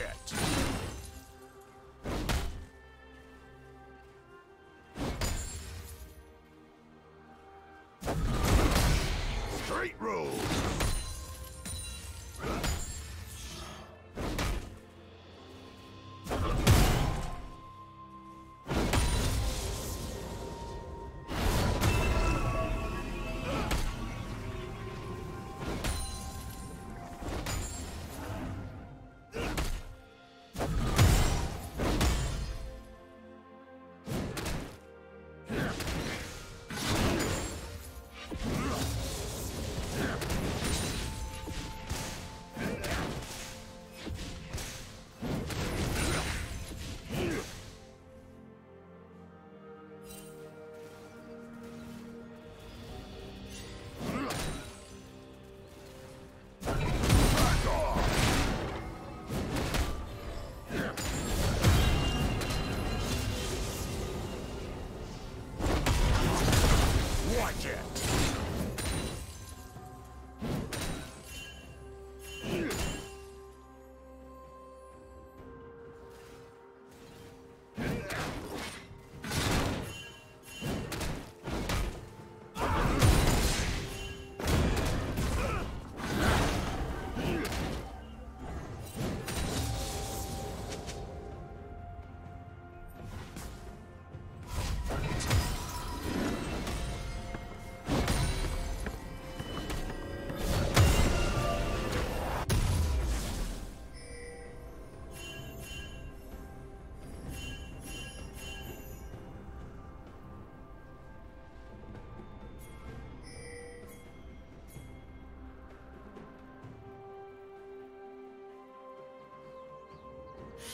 it! Straight road!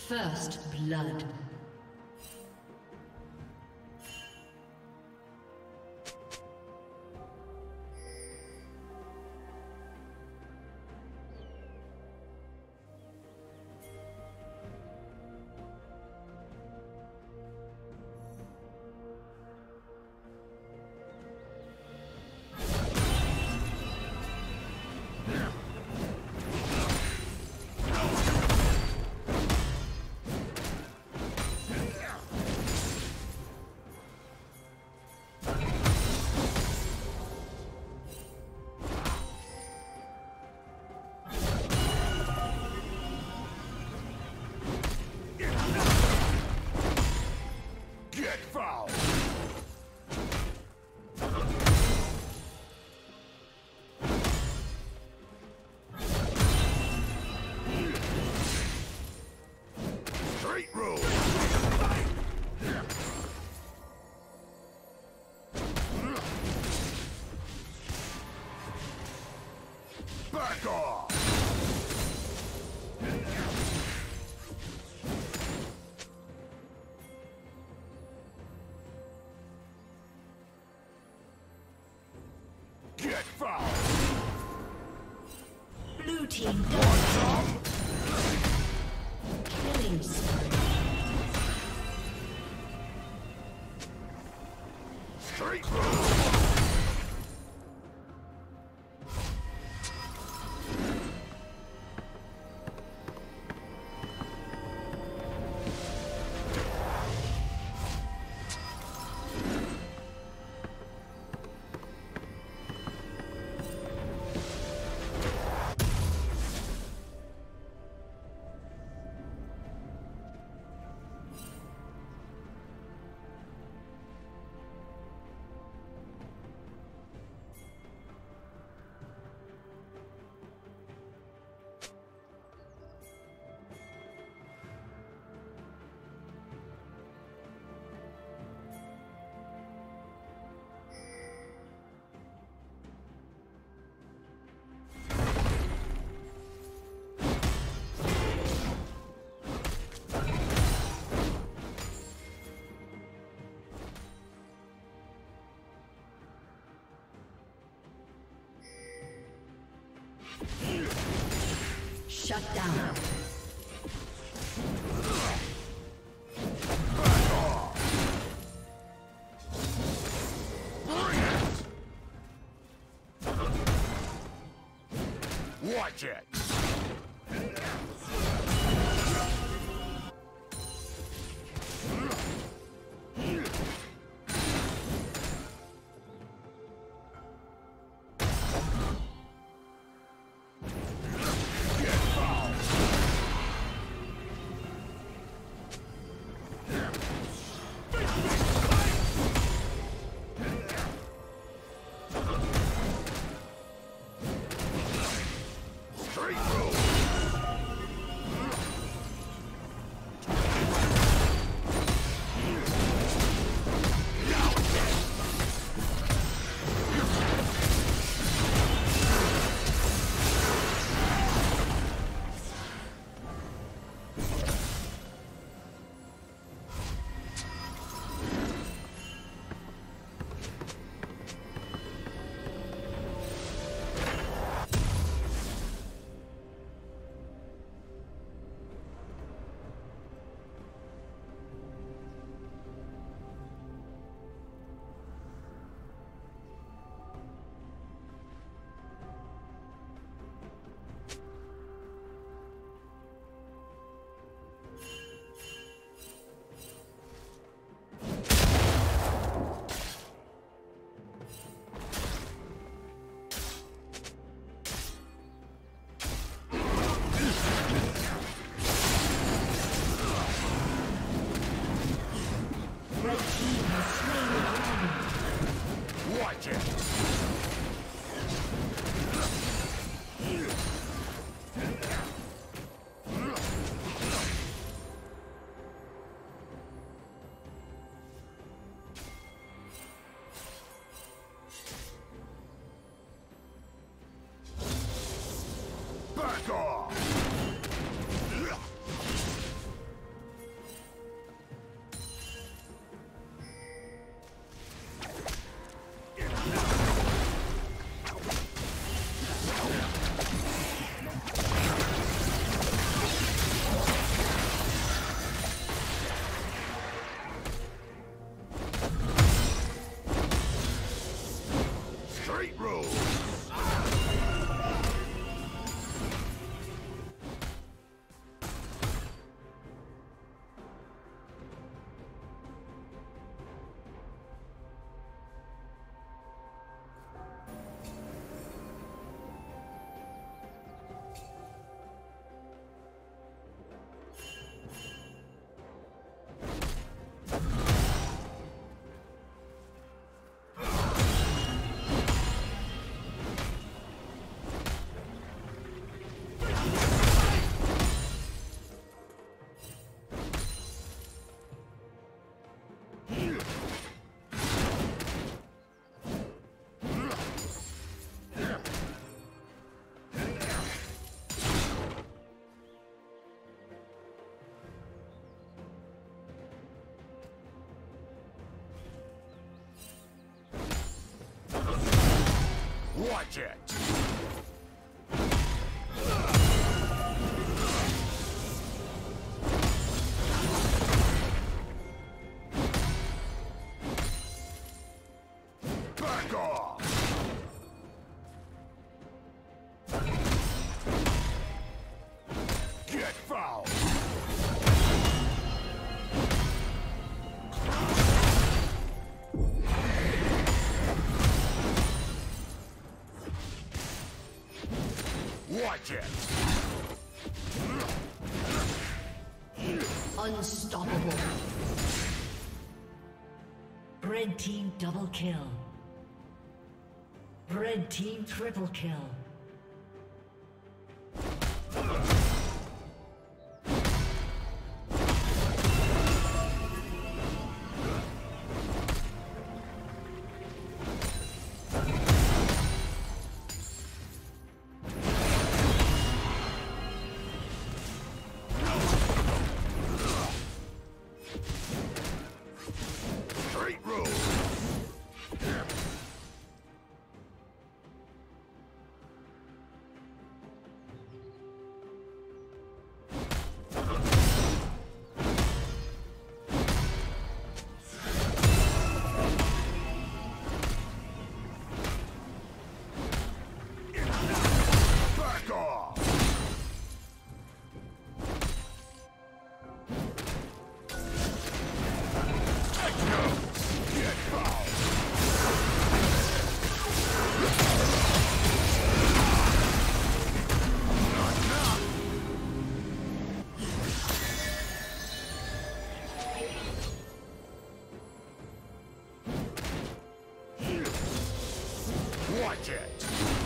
First blood. Get Straight Shut down. Gotcha. Straight road. Watch Watch it! Unstoppable. Red team double kill. Red team triple kill. Watch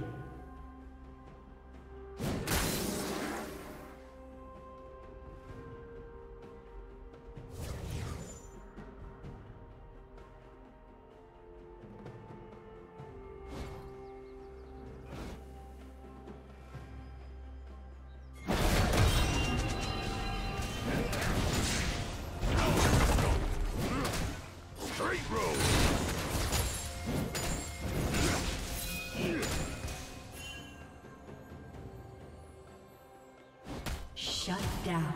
Down.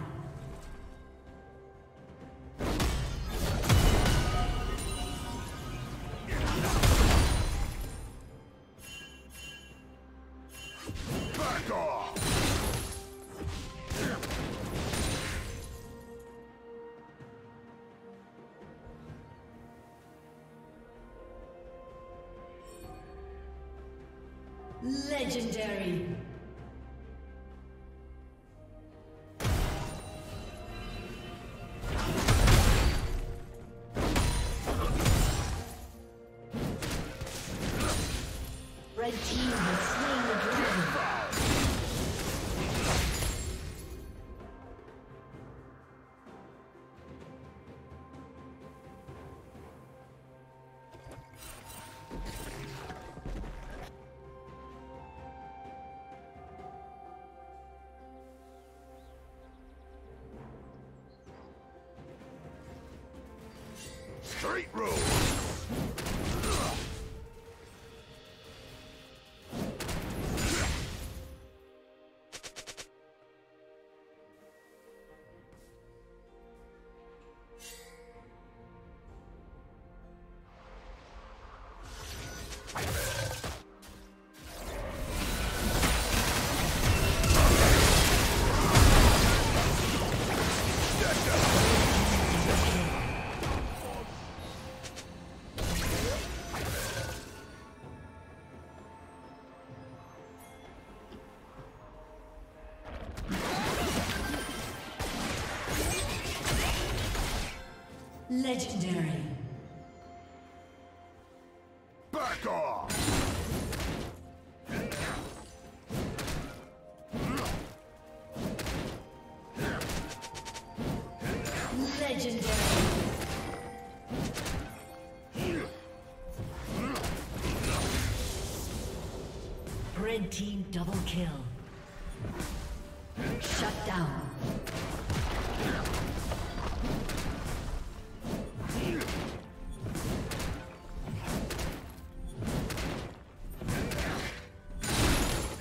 Back off! Legendary. Legendary. Back off! Legendary. Red team double kill.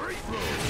Straight road!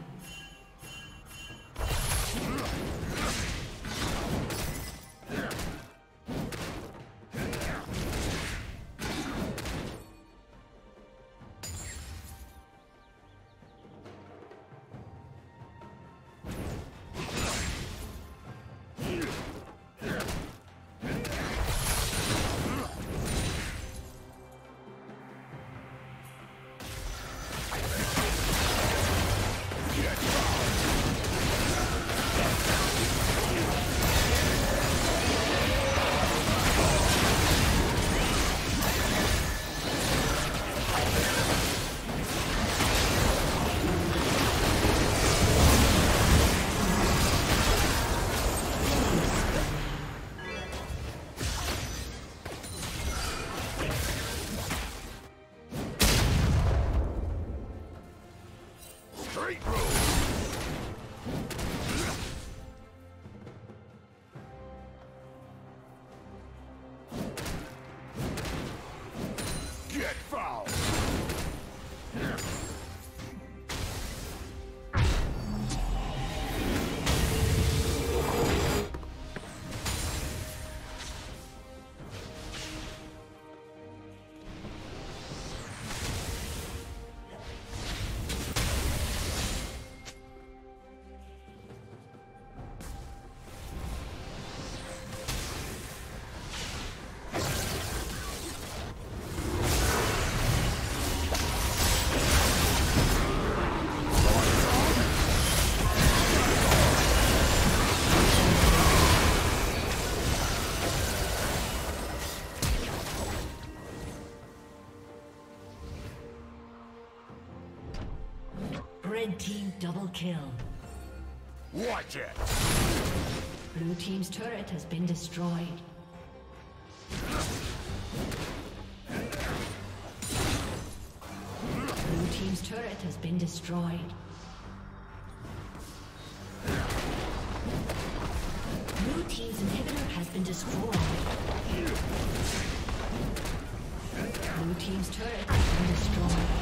Double kill. Watch it. Blue team's turret has been destroyed. Blue team's turret has been destroyed. Blue team's inhibitor has been destroyed. Blue team's turret has been destroyed.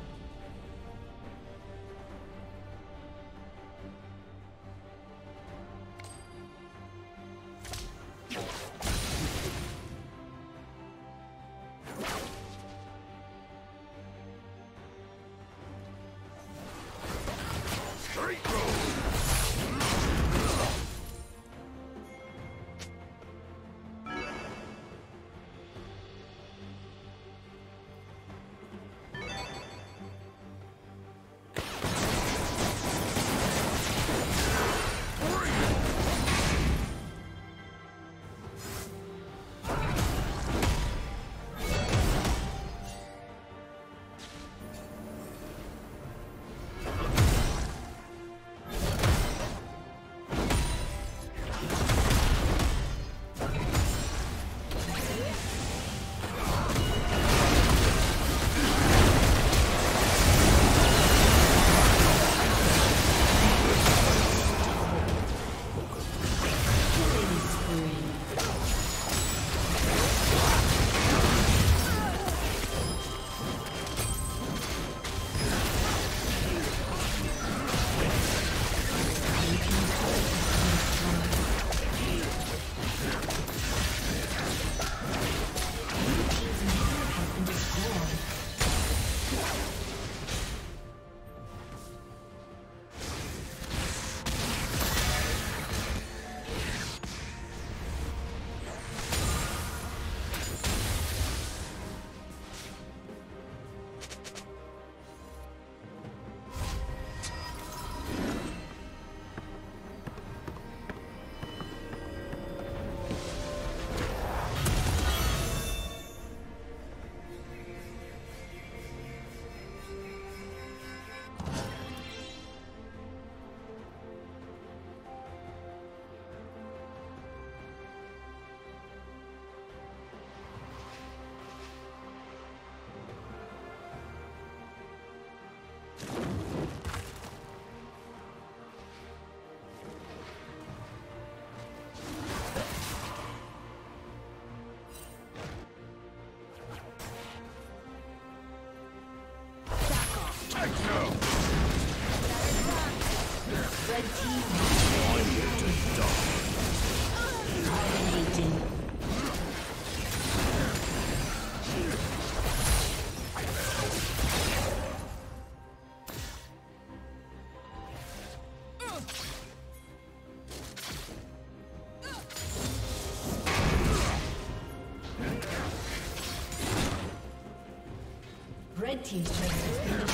Red team's has been.